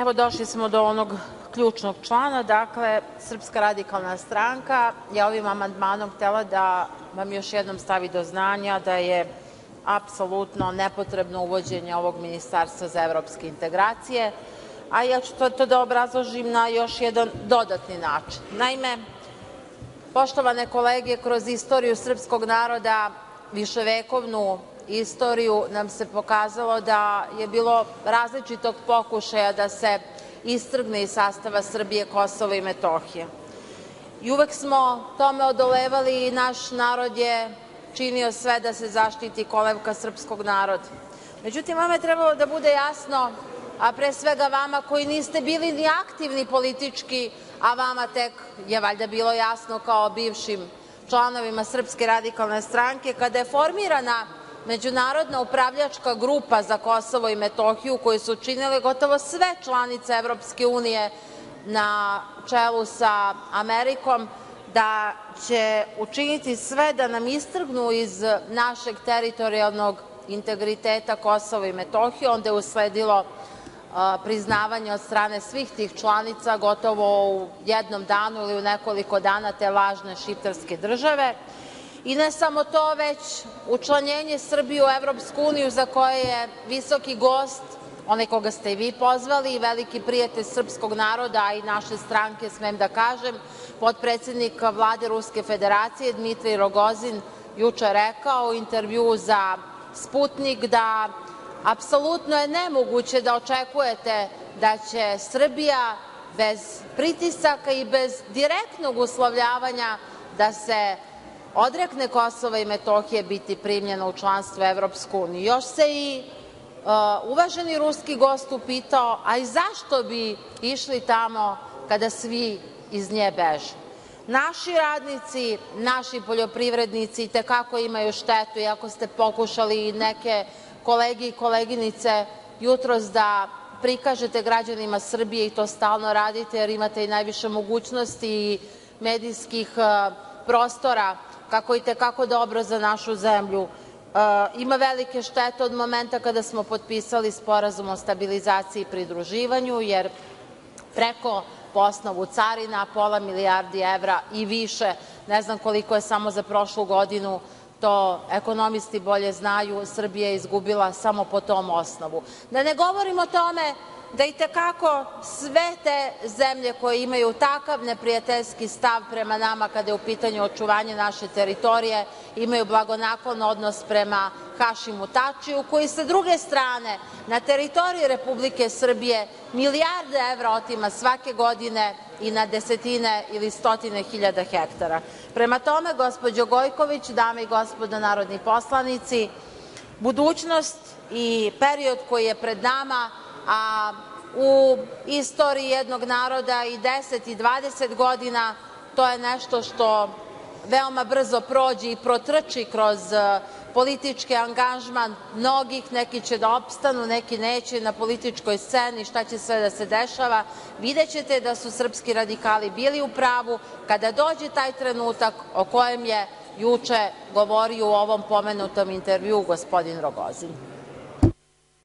Evo, došli smo do onog ključnog člana. Dakle, Srpska radikalna stranka je ovim amandmanom htela da vam još jednom stavi do znanja da je apsolutno nepotrebno uvođenje ovog ministarstva za evropske integracije, a ja ću to da obrazložim na još jedan dodatni način. Naime, poštovane kolege, kroz istoriju srpskog naroda, viševekovnu istoriju, nam se pokazalo da je bilo različitog pokušaja da se istrgne iz sastava Srbije Kosovo i Metohija. Uvek smo tome odolevali i naš narod je činio sve da se zaštiti kolevka srpskog naroda. Međutim, vama je trebalo da bude jasno, a pre svega vama koji niste bili ni aktivni politički, a vama tek je valjda bilo jasno kao bivšim članovima Srpske radikalne stranke, kada je formirana međunarodna upravljačka grupa za Kosovo i Metohiju, koju su činile gotovo sve članice Evropske unije na čelu sa Amerikom, da će učiniti sve da nam istrgnu iz našeg teritorijalnog integriteta Kosovo i Metohiju. Onda je usledilo priznavanje od strane svih tih članica gotovo u jednom danu ili u nekoliko dana te lažne šiptarske države. I ne samo to, već učlanjenje Srbije u Evropsku uniju za koje je visoki gost, onaj koga ste i vi pozvali veliki prijatelj srpskog naroda, i naše stranke, smem da kažem, potpredsednik Vlade Ruske Federacije Dmitrij Rogozin juče rekao u intervjuu za Sputnik da apsolutno je nemoguće da očekujete da će Srbija bez pritisaka i bez direktnog uslovljavanja da se odrekne Kosova i Metohije biti primljena u članstvo uniju. Još se i uvaženi ruski gost upitao, a i zašto bi išli tamo kada svi iz nje beže? Naši radnici, naši poljoprivrednici i tekako imaju štetu, iako ste pokušali neke kolege i koleginice jutros da prikažete građanima Srbije i to stalno radite, jer imate i najviše mogućnosti i medijskih prostora kako i tekako dobro za našu zemlju. Ima velike štete od momenta kada smo potpisali Sporazum o stabilizaciji i pridruživanju, jer preko po osnovu carina pola milijardi evra i više, ne znam koliko je samo za prošlu godinu, to ekonomisti bolje znaju, Srbija je izgubila samo po tom osnovu. Da ne govorim o tome da i te kako sve te zemlje koje imaju takav neprijateljski stav prema nama kada je u pitanju očuvanje naše teritorije imaju blagonaklon odnos prema Hašimu Tačiju, koji sa druge strane na teritoriji Republike Srbije milijarde evra otima svake godine i na desetine ili stotine hiljada hektara. Prema tome, gospođo Gojković, dame i gospodo narodni poslanici, budućnost i period koji je pred nama a u istoriji jednog naroda i 10 i 20 godina, to je nešto što veoma brzo prođe i protrči kroz politički angažman mnogih, neki će da opstanu, neki neće na političkoj sceni, šta će sve da se dešava, videćete da su srpski radikali bili u pravu. Kada dođe taj trenutak o kojem je juče govorio u ovom pomenutom intervjuu gospodin Rogozin.